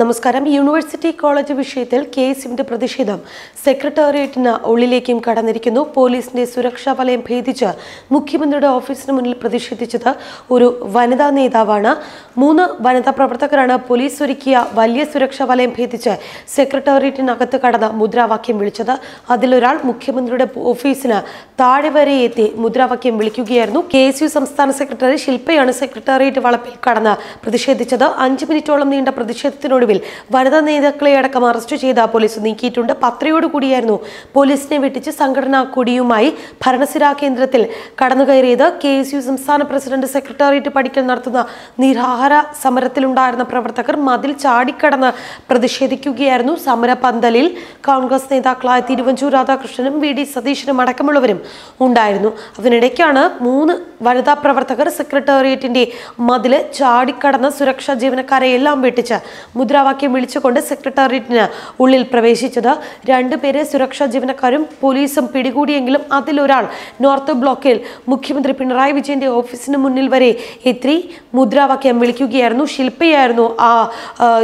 നമസ്കാരം. University college വിഷയത്തിൽ K എസിന്റെ പ്രതിഷേധം സെക്രട്ടേറിയറ്റിന് ഉള്ളിലേക്കും കടന്നിരിക്കുന്നു. പോലീസിന്റെ സുരക്ഷാ വലയം ഭേദിച്ച് മുഖ്യമന്ത്രിയുടെ ഓഫീസിന് മുന്നിൽ പ്രതിഷേധിച്ചത് ഒരു വനിതാ നേതാവാണ്. മൂന്ന് വനിതാ പ്രവർത്തകരാണ് പോലീസ് ഒരുക്കിയ വലിയ സുരക്ഷാ വലയം ഭേദിച്ച് സെക്രട്ടേറിയറ്റിനകത്ത് കടന്ന് മുദ്രാവാക്യം വിളിച്ചത്. അതിലൊരാൾ മുഖ്യമന്ത്രിയുടെ ഓഫീസിന് താഴെ വരെ എത്തി മുദ്രാവാക്യം വിളിക്കുകയായിരുന്നു. കെ എസ് യു സംസ്ഥാന സെക്രട്ടറി ശില്പയാണ് സെക്രട്ടേറിയറ്റ് വളപ്പിൽ കടന്ന് പ്രതിഷേധിച്ചത്. അഞ്ച് മിനിറ്റോളം നീണ്ട പ്രതിഷേധത്തിനൊടുവിൽ വനിതാ നേതാക്കളെ അടക്കം അറസ്റ്റ് ചെയ്ത പോലീസ് നീക്കിയിട്ടുണ്ട്. പത്രയോടുകൂടിയായിരുന്നു പോലീസിനെ വെട്ടിച്ച് സംഘടനാ കൊടിയുമായി ഭരണസിരാ കേന്ദ്രത്തിൽ കടന്നുകയറിയത്. കെ എസ് യു സംസ്ഥാന പ്രസിഡന്റ് സെക്രട്ടേറിയറ്റ് പടിക്കൽ നടത്തുന്ന നിരാഹാര സമരത്തിലുണ്ടായിരുന്ന പ്രവർത്തകർ മതിൽ ചാടിക്കടന്ന് പ്രതിഷേധിക്കുകയായിരുന്നു സമരപന്തലിൽ കോൺഗ്രസ് നേതാക്കളായ തിരുവഞ്ചൂർ രാധാകൃഷ്ണനും വി ഡി സതീശനും അടക്കമുള്ളവരും ഉണ്ടായിരുന്നു. അതിനിടയ്ക്കാണ് മൂന്ന് വനിതാ പ്രവർത്തകർ സെക്രട്ടേറിയറ്റിന്റെ മതിൽ ചാടിക്കടന്ന് സുരക്ഷാ ജീവനക്കാരെ എല്ലാം വെട്ടിച്ച് മുദ്രാവാക്യം വിളിച്ചുകൊണ്ട് സെക്രട്ടേറിയറ്റിന് ഉള്ളിൽ പ്രവേശിച്ചത്. രണ്ടുപേരെ സുരക്ഷാ ജീവനക്കാരും പോലീസും പിടികൂടിയെങ്കിലും അതിലൊരാൾ നോർത്ത് ബ്ലോക്കിൽ മുഖ്യമന്ത്രി പിണറായി വിജയന്റെ ഓഫീസിന് മുന്നിൽ വരെ എത്തി. മുദ്രാവാക്യം വിളിക്കുകയായിരുന്നു ശില്പയായിരുന്നു ആ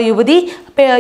യുവതി.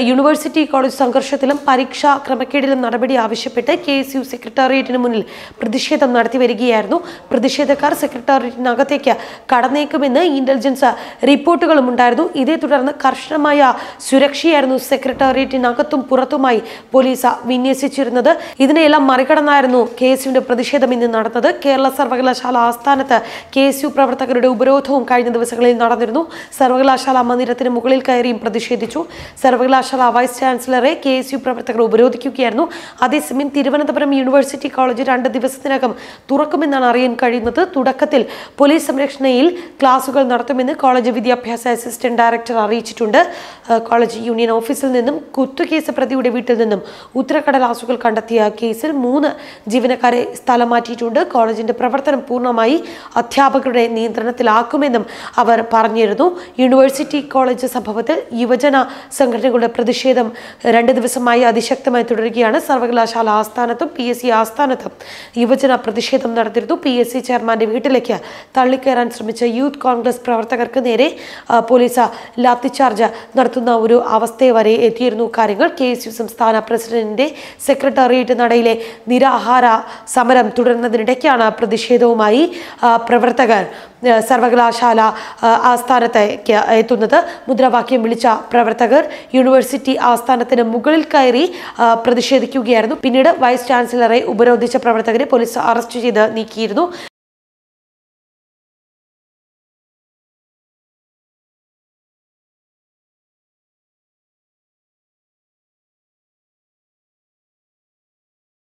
യൂണിവേഴ്സിറ്റി കോളേജ് സംഘർഷത്തിലും പരീക്ഷാ ക്രമക്കേടിലും നടപടി ആവശ്യപ്പെട്ട് കെ എസ് യു സെക്രട്ടേറിയറ്റിന് മുന്നിൽ പ്രതിഷേധം നടത്തി വരികയായിരുന്നു. പ്രതിഷേധക്കാർ സെക്രട്ടേറിയറ്റിനകത്തേക്ക് കടന്നേക്കുമെന്ന് ഇന്റലിജൻസ് റിപ്പോർട്ടുകളും ഉണ്ടായിരുന്നു. ഇതേ തുടർന്ന് കർശനമായ സുരക്ഷയായിരുന്നു സെക്രട്ടേറിയറ്റിനകത്തും പുറത്തുമായി പോലീസ് വിന്യസിച്ചിരുന്നത്. ഇതിനെയെല്ലാം മറികടന്നായിരുന്നു കെ എസ് യുവിന്റെ പ്രതിഷേധം ഇന്ന് നടന്നത്. കേരള സർവകലാശാല ആസ്ഥാനത്ത് കെ എസ് യു പ്രവർത്തകരുടെ ഉപരോധവും കഴിഞ്ഞ ദിവസങ്ങളിൽ നടന്നിരുന്നു. സർവകലാശാല മന്ദിരത്തിന് മുകളിൽ കയറിയും പ്രതിഷേധിച്ചു. സർവകലാശാല വൈസ് ചാൻസലറെ കെ എസ് യു പ്രവർത്തകർ ഉപരോധിക്കുകയായിരുന്നു. അതേസമയം തിരുവനന്തപുരം യൂണിവേഴ്സിറ്റി കോളേജ് രണ്ട് ദിവസത്തിനകം തുറക്കുമെന്നാണ് അറിയാൻ കഴിയുന്നത്. തുടക്കത്തിൽ പോലീസ് സംരക്ഷണയിൽ ക്ലാസുകൾ നടത്തുമെന്ന് കോളേജ് വിദ്യാഭ്യാസ അസിസ്റ്റന്റ് ഡയറക്ടർ അറിയിച്ചിട്ടുണ്ട്. കോളേജ് യൂണിയൻ ഓഫീസിൽ നിന്നും കുത്തുകേസ് പ്രതിയുടെ വീട്ടിൽ നിന്നും ഉത്തരക്കടലാസുകൾ കണ്ടെത്തിയ കേസിൽ മൂന്ന് ജീവനക്കാരെ സ്ഥലം മാറ്റിയിട്ടുണ്ട്. കോളേജിന്റെ പ്രവർത്തനം പൂർണമായി അധ്യാപകരുടെ നിയന്ത്രണത്തിലാക്കുമെന്നും അവർ പറഞ്ഞിരുന്നു. യൂണിവേഴ്സിറ്റി കോളേജ് സംഭവത്തിൽ യുവജന സംഘടനകളുടെ പ്രതിഷേധം രണ്ട് ദിവസമായി അതിശക്തമായി തുടരുകയാണ്. സർവകലാശാല ആസ്ഥാനത്തും പി എസ് സി ആസ്ഥാനത്തും യുവജന പ്രതിഷേധം നടത്തിയിരുന്നു. പി എസ് സി ചെയർമാന്റെ വീട്ടിലേക്ക് തള്ളിക്കയറാൻ ശ്രമിച്ച യൂത്ത് കോൺഗ്രസ് പ്രവർത്തകർക്ക് നേരെ പോലീസ് ലാത്തിച്ചാർജ് നടത്തുന്ന ഒരു അവസ്ഥ വരെ എത്തിയിരുന്നു കാര്യങ്ങൾ. കെ എസ് യു സംസ്ഥാന പ്രസിഡന്റിന്റെ സെക്രട്ടേറിയറ്റ് നടയിലെ നിരാഹാര സമരം തുടരുന്നതിനിടയ്ക്കാണ് പ്രതിഷേധവുമായി പ്രവർത്തകർ സർവകലാശാല ആ, ആസ്ഥാനത്തേക്ക് എത്തുന്നത്. മുദ്രാവാക്യം വിളിച്ച പ്രവർത്തകർ യൂണിവേഴ്സിറ്റി ആസ്ഥാനത്തിന് മുകളിൽ കയറി പ്രതിഷേധിക്കുകയായിരുന്നു. പിന്നീട് വൈസ് ചാൻസലറെ ഉപരോധിച്ച പ്രവർത്തകരെ പോലീസ് അറസ്റ്റ് ചെയ്ത് നീക്കിയിരുന്നു.